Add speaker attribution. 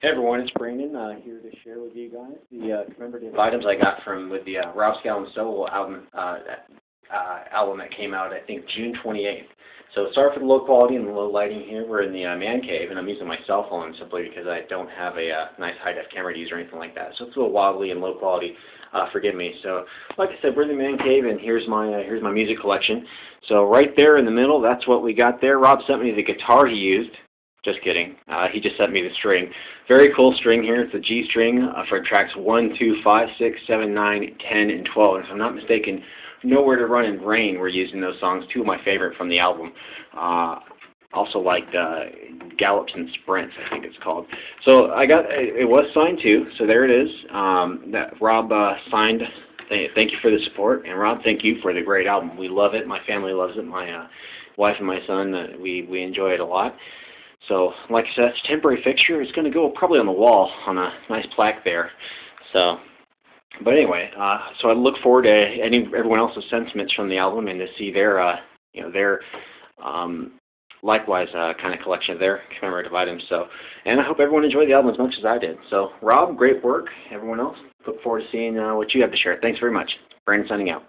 Speaker 1: Hey everyone, it's Brandon uh, here to share with you guys the uh, commemorative items I got from with the uh, Rob Scallon Solo album uh, uh, album that came out I think June 28th. So sorry for the low quality and the low lighting here. We're in the uh, man cave and I'm using my cell phone simply because I don't have a uh, nice high def camera to use or anything like that. So it's a little wobbly and low quality. Uh, forgive me. So like I said, we're in the man cave and here's my uh, here's my music collection. So right there in the middle, that's what we got there. Rob sent me the guitar he used. Just kidding. Uh, he just sent me the string. Very cool string here. It's a G string uh, for tracks 1, 2, 5, 6, 7, 9, 10, and 12. And if I'm not mistaken, Nowhere to Run and Rain were used in those songs, two of my favorite from the album. Uh, also liked uh, Gallops and Sprints, I think it's called. So I got it was signed too. So there it is. Um, that Rob uh, signed. Thank you for the support, and Rob, thank you for the great album. We love it. My family loves it. My uh, wife and my son, uh, we we enjoy it a lot. So, like I said, it's a temporary fixture. It's going to go probably on the wall on a nice plaque there. So, but anyway, uh, so I look forward to any everyone else's sentiments from the album and to see their, uh, you know, their um, likewise uh, kind of collection of their commemorative items. So, and I hope everyone enjoyed the album as much as I did. So, Rob, great work. Everyone else, look forward to seeing uh, what you have to share. Thanks very much. Brandon signing out.